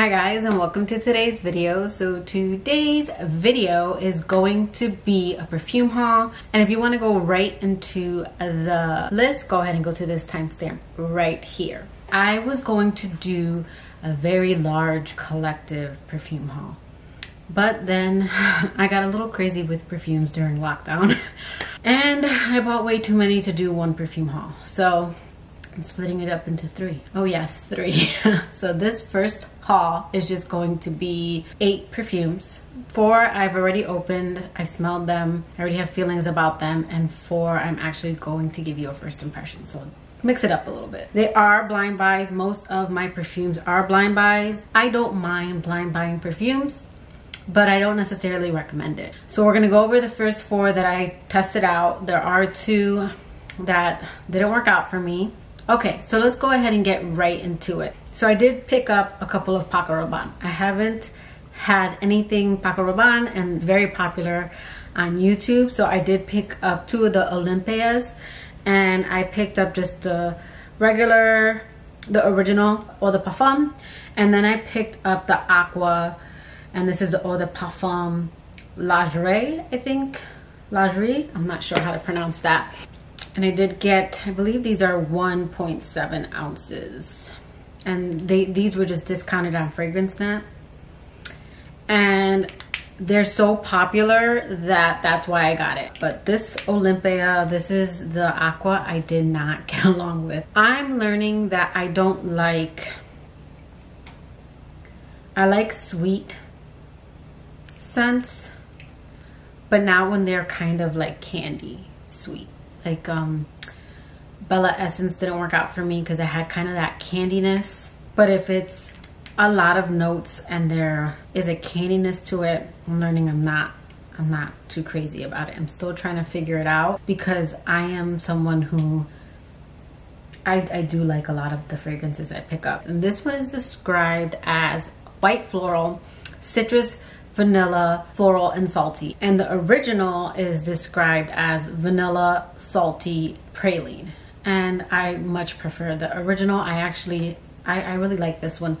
Hi guys and welcome to today's video. So today's video is going to be a perfume haul and if you want to go right into the list go ahead and go to this timestamp right here. I was going to do a very large collective perfume haul but then I got a little crazy with perfumes during lockdown and I bought way too many to do one perfume haul. So I'm splitting it up into three. Oh yes, three. so this first haul is just going to be eight perfumes. Four I've already opened, I've smelled them, I already have feelings about them, and four I'm actually going to give you a first impression. So mix it up a little bit. They are blind buys. Most of my perfumes are blind buys. I don't mind blind buying perfumes but I don't necessarily recommend it. So we're gonna go over the first four that I tested out. There are two that didn't work out for me. Okay, so let's go ahead and get right into it. So I did pick up a couple of Paco Rabanne. I haven't had anything Paco Rabanne and it's very popular on YouTube. So I did pick up two of the Olympeas and I picked up just the regular, the original or the Parfum. And then I picked up the Aqua and this is Eau de Parfum Lingerie, I think. Lingerie, I'm not sure how to pronounce that. And I did get, I believe these are 1.7 ounces. And they these were just discounted on FragranceNet. And they're so popular that that's why I got it. But this Olympea, this is the Aqua I did not get along with. I'm learning that I don't like, I like sweet scents, but not when they're kind of like candy sweet like um Bella Essence didn't work out for me because I had kind of that candiness. But if it's a lot of notes and there is a candiness to it, I'm learning I'm not I'm not too crazy about it. I'm still trying to figure it out because I am someone who I, I do like a lot of the fragrances I pick up. And this one is described as white floral, citrus, vanilla, floral, and salty. And the original is described as vanilla, salty, praline. And I much prefer the original. I actually, I, I really like this one.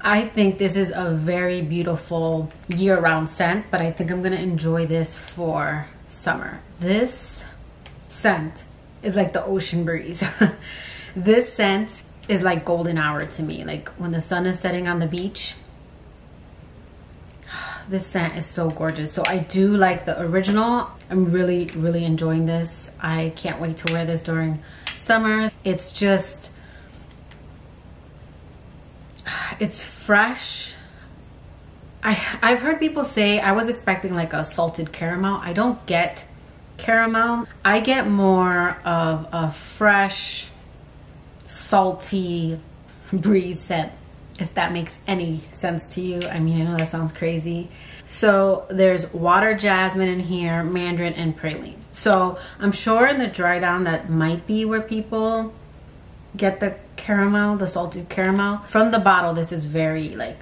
I think this is a very beautiful year-round scent, but I think I'm gonna enjoy this for summer. This scent is like the ocean breeze. this scent is like golden hour to me. Like when the sun is setting on the beach, this scent is so gorgeous. So I do like the original. I'm really, really enjoying this. I can't wait to wear this during summer. It's just, it's fresh. I, I've heard people say, I was expecting like a salted caramel. I don't get caramel. I get more of a fresh, salty breeze scent if that makes any sense to you. I mean, I know that sounds crazy. So there's water jasmine in here, mandarin, and praline. So I'm sure in the dry down that might be where people get the caramel, the salted caramel. From the bottle, this is very like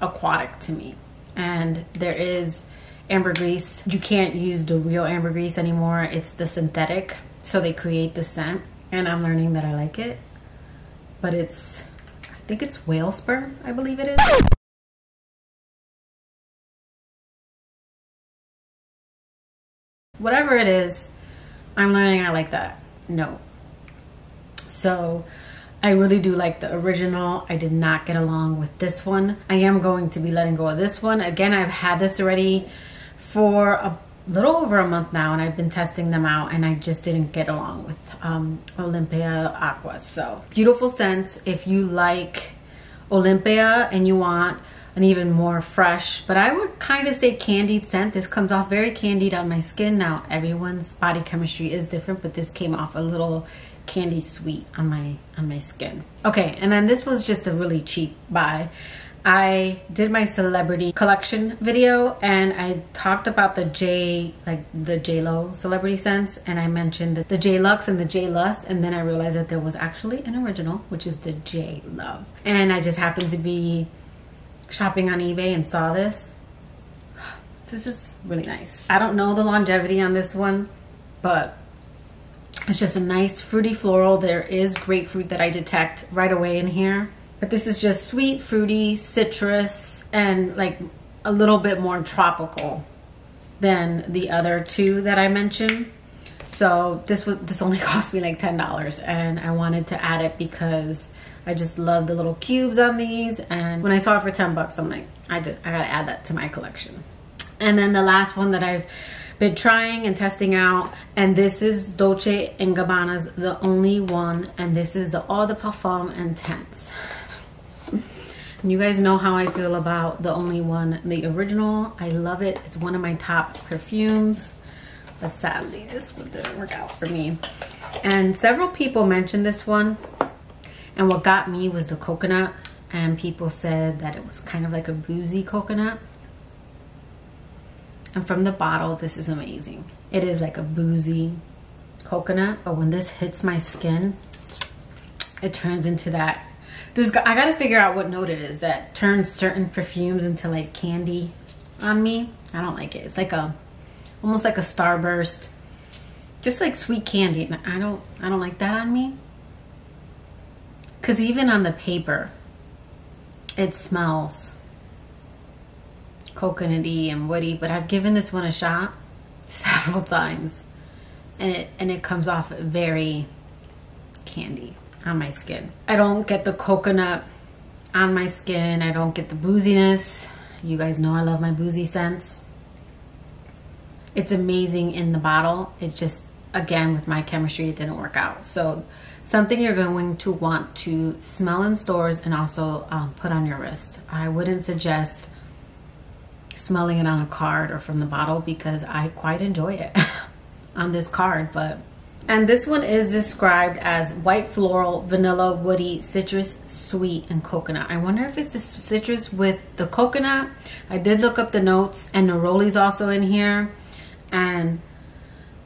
aquatic to me. And there is ambergris. You can't use the real ambergris anymore. It's the synthetic. So they create the scent. And I'm learning that I like it. But it's think it's whale sperm, I believe it is. Whatever it is, I'm learning I like that No. So I really do like the original. I did not get along with this one. I am going to be letting go of this one. Again, I've had this already for a little over a month now and I've been testing them out and I just didn't get along with um, Olympea Aqua. So beautiful scents. If you like Olympea and you want an even more fresh, but I would kind of say candied scent. This comes off very candied on my skin. Now everyone's body chemistry is different, but this came off a little candy sweet on my on my skin. Okay, and then this was just a really cheap buy. I did my celebrity collection video and I talked about the J, like the J-Lo celebrity scents and I mentioned the, the J-Lux and the J-Lust and then I realized that there was actually an original, which is the J-Love. And I just happened to be shopping on eBay and saw this. This is really nice. I don't know the longevity on this one, but it's just a nice fruity floral. There is grapefruit that I detect right away in here But this is just sweet, fruity, citrus, and like a little bit more tropical than the other two that I mentioned. So this was this only cost me like ten dollars, and I wanted to add it because I just love the little cubes on these. And when I saw it for ten bucks, I'm like, I just I gotta add that to my collection. And then the last one that I've been trying and testing out, and this is Dolce & Gabbana's The Only One, and this is the Eau de Parfum Intense. You guys know how I feel about the only one, the original. I love it. It's one of my top perfumes. But sadly, this one didn't work out for me. And several people mentioned this one. And what got me was the coconut. And people said that it was kind of like a boozy coconut. And from the bottle, this is amazing. It is like a boozy coconut. But when this hits my skin, it turns into that there's I gotta figure out what note it is that turns certain perfumes into like candy on me. I don't like it. It's like a almost like a starburst, just like sweet candy. And I don't I don't like that on me. Cause even on the paper, it smells coconutty and woody. But I've given this one a shot several times, and it and it comes off very candy on my skin. I don't get the coconut on my skin. I don't get the booziness. You guys know I love my boozy scents. It's amazing in the bottle. It's just, again, with my chemistry, it didn't work out. So something you're going to want to smell in stores and also um, put on your wrist. I wouldn't suggest smelling it on a card or from the bottle because I quite enjoy it on this card, but and this one is described as white floral, vanilla, woody, citrus, sweet, and coconut. I wonder if it's the citrus with the coconut. I did look up the notes and neroli's also in here. And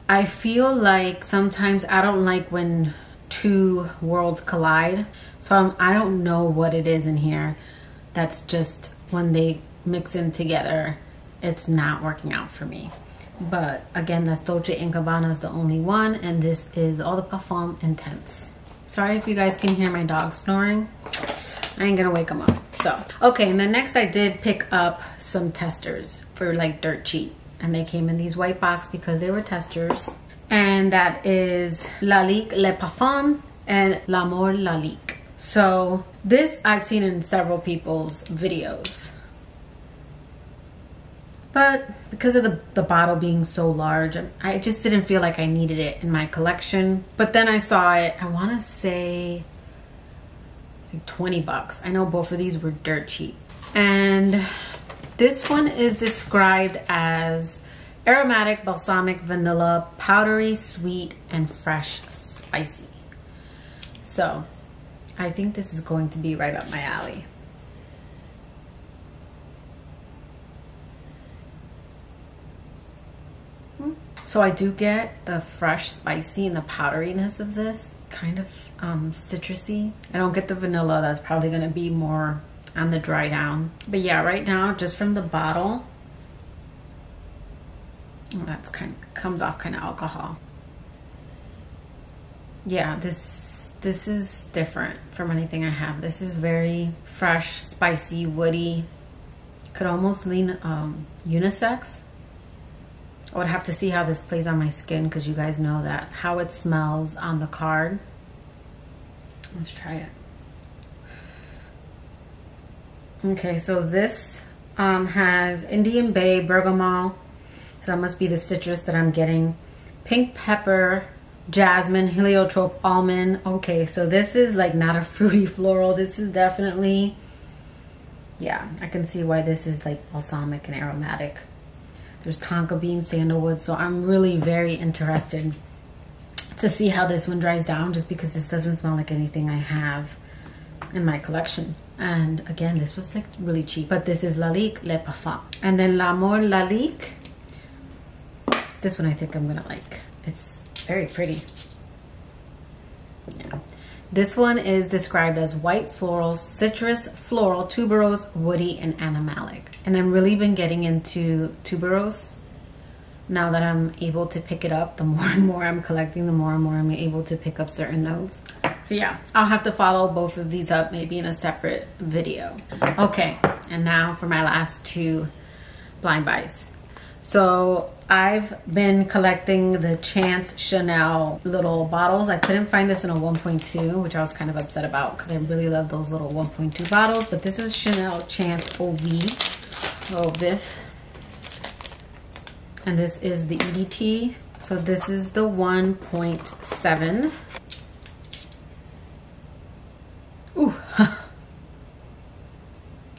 I feel like sometimes I don't like when two worlds collide. So I'm, I don't know what it is in here. That's just when they mix in together, it's not working out for me. But again, that's Dolce & Gabbana is the only one. And this is Eau de Parfum Intense. Sorry if you guys can hear my dog snoring. I ain't gonna wake him up. So, okay, and then next I did pick up some testers for like dirt cheap. And they came in these white box because they were testers. And that is Lalique Le Parfum and L'Amour Lalique. So this I've seen in several people's videos. But because of the, the bottle being so large, I just didn't feel like I needed it in my collection. But then I saw it, I want to say like 20 bucks. I know both of these were dirt cheap. And this one is described as aromatic, balsamic, vanilla, powdery, sweet, and fresh spicy. So I think this is going to be right up my alley. So I do get the fresh spicy and the powderiness of this, kind of um, citrusy. I don't get the vanilla, that's probably gonna be more on the dry down. But yeah, right now, just from the bottle, that's kind of, comes off kind of alcohol. Yeah, this this is different from anything I have. This is very fresh, spicy, woody. Could almost lean um, unisex I would have to see how this plays on my skin because you guys know that how it smells on the card. Let's try it. Okay, so this um, has Indian Bay bergamot. So that must be the citrus that I'm getting. Pink pepper, jasmine, heliotrope, almond. Okay, so this is like not a fruity floral. This is definitely, yeah, I can see why this is like balsamic and aromatic. There's tonka bean sandalwood. So I'm really very interested to see how this one dries down just because this doesn't smell like anything I have in my collection. And again, this was like really cheap, but this is Lalique Le Parfum. And then L'Amour Lalique. This one I think I'm gonna like. It's very pretty. Yeah. This one is described as white florals, citrus, floral, tuberose, woody, and animalic. And I've really been getting into tuberose. Now that I'm able to pick it up, the more and more I'm collecting, the more and more I'm able to pick up certain notes. So yeah, I'll have to follow both of these up maybe in a separate video. Okay, and now for my last two blind buys. So I've been collecting the Chance Chanel little bottles. I couldn't find this in a 1.2, which I was kind of upset about because I really love those little 1.2 bottles. But this is Chanel Chance OV, oh Biff. And this is the EDT. So this is the 1.7. Ooh.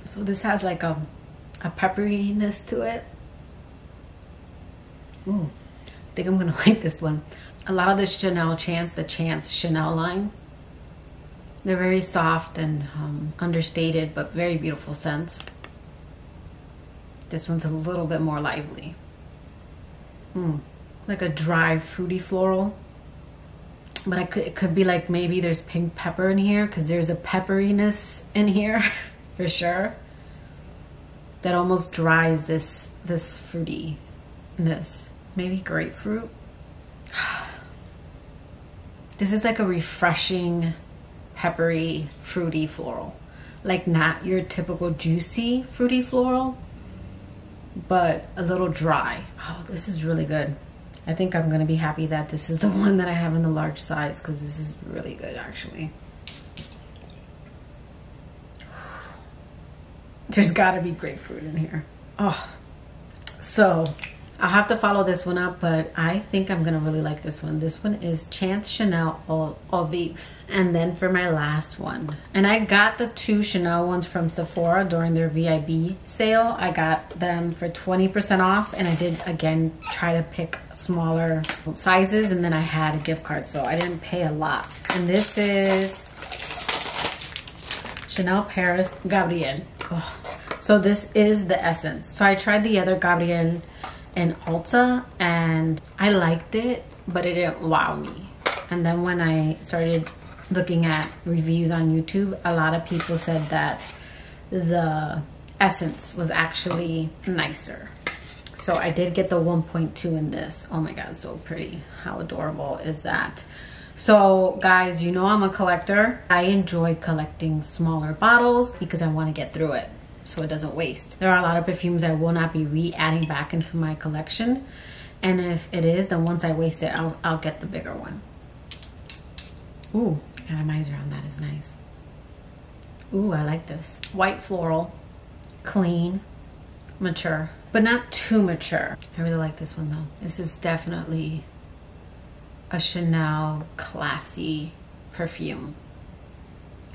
so this has like a, a pepperiness to it. Ooh, I think I'm gonna like this one. A lot of the Chanel Chance, the Chance Chanel line, they're very soft and um, understated, but very beautiful scents. This one's a little bit more lively. Mm, like a dry, fruity floral. But I could, it could be like maybe there's pink pepper in here because there's a pepperiness in here for sure. That almost dries this this fruitiness maybe grapefruit. This is like a refreshing, peppery, fruity floral. Like not your typical juicy fruity floral, but a little dry. Oh, this is really good. I think I'm gonna be happy that this is the one that I have in the large size because this is really good actually. There's gotta be grapefruit in here. Oh, so I'll have to follow this one up, but I think I'm gonna really like this one. This one is Chance Chanel Eau Vive. And then for my last one, and I got the two Chanel ones from Sephora during their VIB sale. I got them for 20% off, and I did again try to pick smaller sizes, and then I had a gift card, so I didn't pay a lot. And this is Chanel Paris Gabrielle. Oh. So this is the essence. So I tried the other Gabrielle in Ulta and I liked it, but it didn't wow me. And then when I started looking at reviews on YouTube, a lot of people said that the essence was actually nicer. So I did get the 1.2 in this. Oh my God, so pretty. How adorable is that? So guys, you know I'm a collector. I enjoy collecting smaller bottles because I want to get through it so it doesn't waste. There are a lot of perfumes I will not be re-adding back into my collection. And if it is, then once I waste it, I'll, I'll get the bigger one. Ooh, atomizer on that is nice. Ooh, I like this. White floral, clean, mature, but not too mature. I really like this one though. This is definitely a Chanel classy perfume.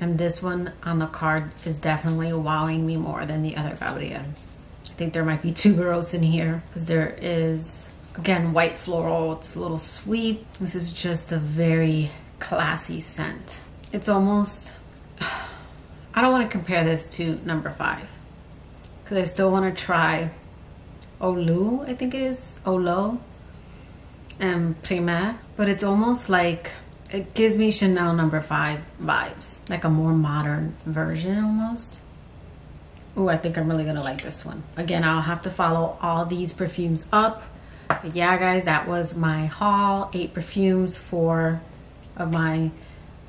And this one on the card is definitely wowing me more than the other Gabrielle. I think there might be two tuberose in here because there is, again, white floral. It's a little sweet. This is just a very classy scent. It's almost, I don't want to compare this to number five because I still want to try Olu, I think it is, Olo and Prima. But it's almost like it gives me Chanel number five vibes, like a more modern version almost. Oh, I think I'm really gonna like this one. Again, I'll have to follow all these perfumes up. But yeah, guys, that was my haul. Eight perfumes, four of my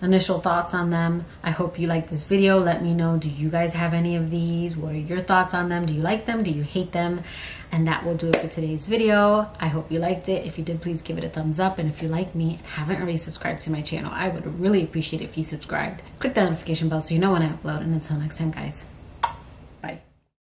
initial thoughts on them. I hope you like this video. Let me know, do you guys have any of these? What are your thoughts on them? Do you like them? Do you hate them? And that will do it for today's video. I hope you liked it. If you did, please give it a thumbs up. And if you like me and haven't already subscribed to my channel, I would really appreciate it if you subscribed. Click the notification bell so you know when I upload. And until next time, guys.